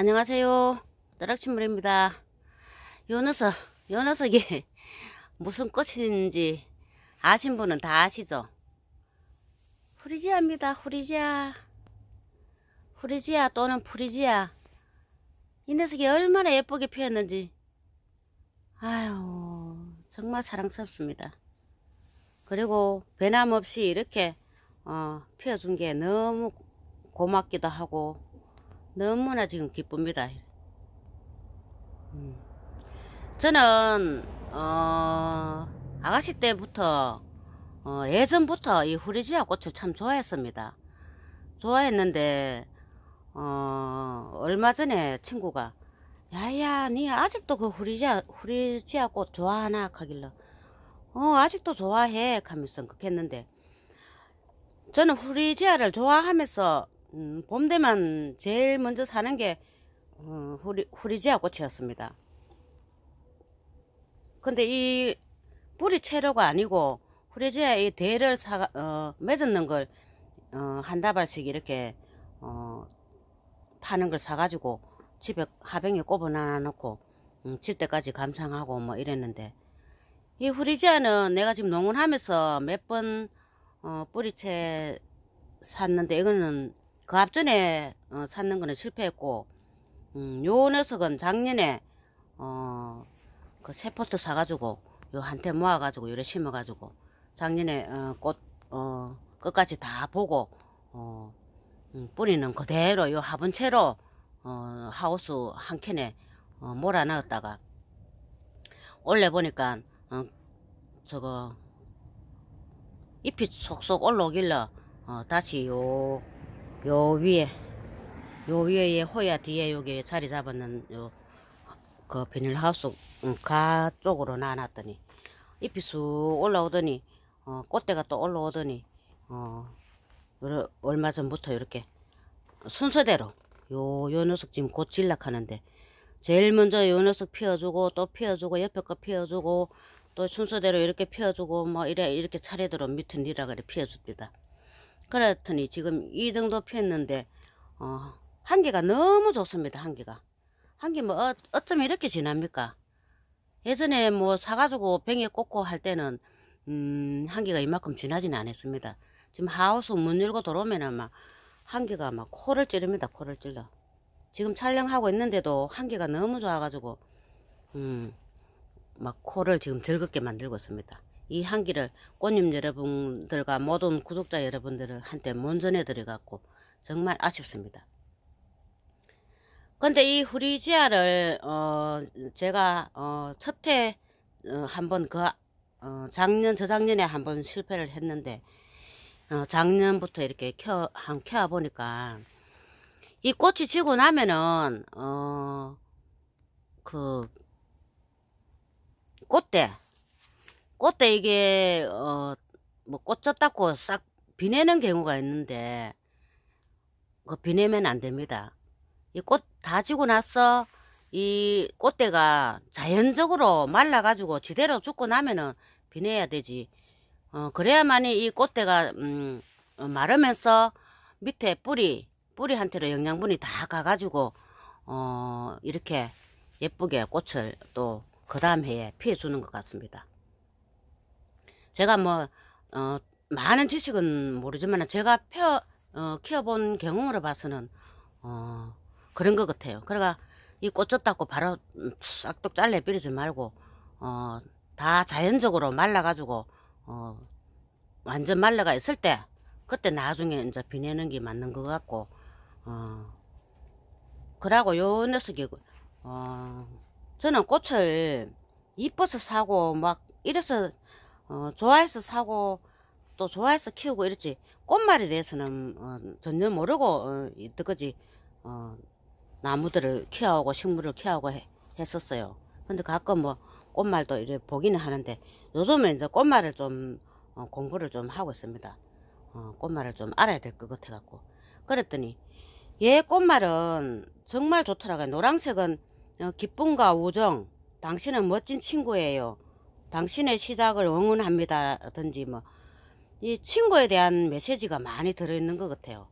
안녕하세요. 떠락친물입니다. 요 녀석, 요 녀석이 무슨 꽃인지 아신 분은 다 아시죠? 후리지아입니다. 후리지아. 후리지아 또는 프리지아. 이 녀석이 얼마나 예쁘게 피었는지. 아유, 정말 사랑스럽습니다. 그리고 배남없이 이렇게 어, 피워준 게 너무 고맙기도 하고 너무나 지금 기쁩니다. 음. 저는 어, 아가씨 때부터 어, 예전부터 이 후리지아 꽃을 참 좋아했습니다. 좋아했는데 어, 얼마 전에 친구가 야야 니 아직도 그 후리지아 후리지아 꽃 좋아하나 하길래 어 아직도 좋아해 하면서 그랬는데 저는 후리지아를 좋아하면서 음, 봄 되면 제일 먼저 사는 게 어, 후리, 후리지아 꽃이었습니다. 근데 이 뿌리 채로가 아니고 후리지아 이 대를 사, 어, 맺었는 걸, 어, 한 다발씩 이렇게, 어, 파는 걸 사가지고 집에 하병에 꼽아 놔 놓고, 음, 칠 때까지 감상하고 뭐 이랬는데, 이 후리지아는 내가 지금 농원하면서 몇 번, 어, 뿌리채 샀는데, 이거는 그 앞전에 어, 샀는 거는 실패했고 음, 요 녀석은 작년에 어, 그 세포트 사가지고 요 한테 모아가지고 요래 심어가지고 작년에 어, 꽃 어, 끝까지 다 보고 어, 음, 뿌리는 그대로 요 화분채로 어, 하우스 한 캔에 어, 몰아 넣었다가 올래 보니까 어, 저거 잎이 속속 올라오길래 어, 다시 요 요 위에 요 위에 호야 뒤에 여기 자리 잡았는 요 그 비닐하우스 가 쪽으로 놔놨더니 잎이 쑥 올라오더니 어, 꽃대가 또 올라오더니 어, 얼마 전부터 이렇게 순서대로 요, 요 녀석 지금 곧 진락하는데 제일 먼저 요 녀석 피워주고 또 피워주고 옆에 거 피워주고 또 순서대로 이렇게 피워주고 뭐 이래 이렇게 차례대로 밑에 니라 그래 피워줍니다. 그랬더니 지금 이 정도 폈는데 어, 한기가 너무 좋습니다. 한기가. 한기 뭐 어, 어쩜 이렇게 지납니까? 예전에 뭐 사가지고 병에 꽂고 할 때는 음, 한기가 이만큼 지나지는 않았습니다. 지금 하우스 문 열고 들어오면 막 한기가 막 코를 찌릅니다. 코를 찔러. 지금 촬영하고 있는데도 한기가 너무 좋아가지고 음, 막 코를 지금 즐겁게 만들고 있습니다. 이 향기를 꽃님 여러분들과 모든 구독자 여러분들을 한테 못 전해드려갖고 정말 아쉽습니다. 근데 이 후리지아를 어 제가 어 첫해 어 한번 그 어 작년 저작년에 한번 실패를 했는데 어 작년부터 이렇게 켜 한 켜 보니까 이 꽃이 지고 나면은 어그 꽃대 꽃대 이게 어 뭐 꽃졌다고 싹 비내는 경우가 있는데 그 비내면 안 됩니다. 이 꽃 다 지고 나서 이 꽃대가 자연적으로 말라가지고 지대로 죽고 나면은 비내야 되지. 어 그래야만이 이 꽃대가 음 어, 마르면서 밑에 뿌리 뿌리한테로 영양분이 다 가가지고 어 이렇게 예쁘게 꽃을 또 그 다음 해에 피해주는 것 같습니다. 제가 뭐, 어, 많은 지식은 모르지만 제가 펴, 어, 키워본 경험으로 봐서는, 어, 그런 것 같아요. 그러니까 이 꽃졌다고 바로 싹둑 잘라 버리지 말고, 어, 다 자연적으로 말라가지고, 어, 완전 말라가 있을 때, 그때 나중에 이제 비내는 게 맞는 것 같고, 어, 그러고 요 녀석이, 어, 저는 꽃을 이뻐서 사고 막 이래서 어, 좋아해서 사고 또 좋아해서 키우고 이랬지 꽃말에 대해서는 어, 전혀 모르고 어, 이때까지 어, 나무들을 키워오고 식물을 키워오고 해, 했었어요. 근데 가끔 뭐 꽃말도 이래 보기는 하는데 요즘에 이제 꽃말을 좀 어, 공부를 좀 하고 있습니다. 어, 꽃말을 좀 알아야 될 것 같아 갖고 그랬더니 얘 꽃말은 정말 좋더라고요. 노란색은 어, 기쁨과 우정 당신은 멋진 친구예요. 당신의 시작을 응원합니다든지 뭐 이 친구에 대한 메시지가 많이 들어있는 것 같아요.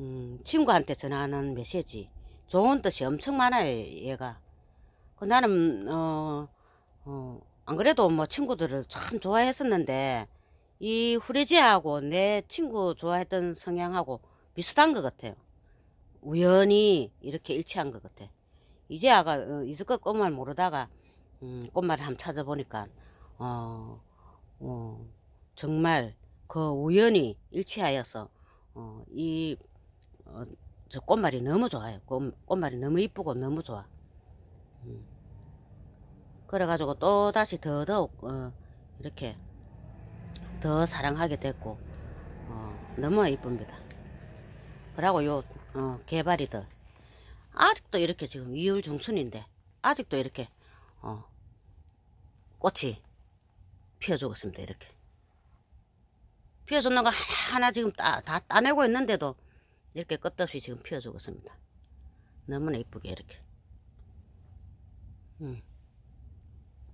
음, 친구한테 전하는 메시지 좋은 뜻이 엄청 많아요, 얘가. 그 나는, 어, 어, 안 그래도 뭐 친구들을 참 좋아했었는데, 이 후레지아하고 내 친구 좋아했던 성향하고 비슷한 것 같아요. 우연히 이렇게 일치한 것 같아. 이제 아가 어, 이즈껏 꽃말 모르다가 음, 꽃말을 한번 찾아보니까 어, 어, 정말 그 우연히 일치하여서 어, 이 어, 저 꽃말이 너무 좋아요. 꽃, 꽃말이 너무 이쁘고 너무 좋아. 음. 그래가지고 또 다시 더더욱 어, 이렇게 더 사랑하게 됐고 어, 너무 이쁩니다. 그리고 요 어, 개발이들 아직도 이렇게 지금 2월 중순인데 아직도 이렇게 어, 꽃이 피어주고 있습니다. 이렇게 피어줬는 거 하나하나 지금 따, 다 따내고 있는데도 이렇게 끝없이 지금 피어주고 있습니다. 너무나 이쁘게 이렇게 음.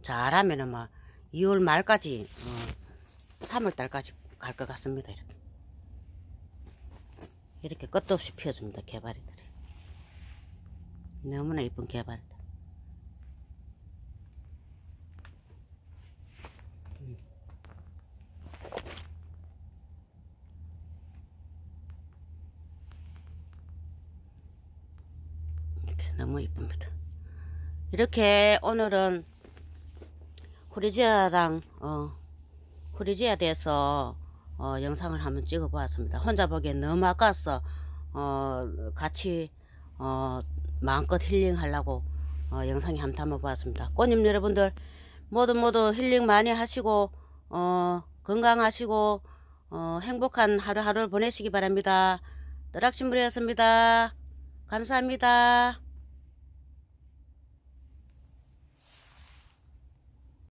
잘하면은 막 2월 말까지 어, 3월 달까지 갈 것 같습니다. 이렇게 이렇게 끝도 없이 피워줍니다. 개발이들이 너무나 이쁜 개발이다. 음. 이렇게 너무 이쁩니다. 이렇게 오늘은 후리지아랑 어, 후리지아에 대해서 어, 영상을 한번 찍어 보았습니다. 혼자 보기엔 너무 아까워서 어, 같이 어, 마음껏 힐링하려고 어, 영상에 한번 담아 보았습니다. 꽃님 여러분들 모두 모두 힐링 많이 하시고 어, 건강하시고 어, 행복한 하루하루 보내시기 바랍니다. 뜨락신물이었습니다. 감사합니다.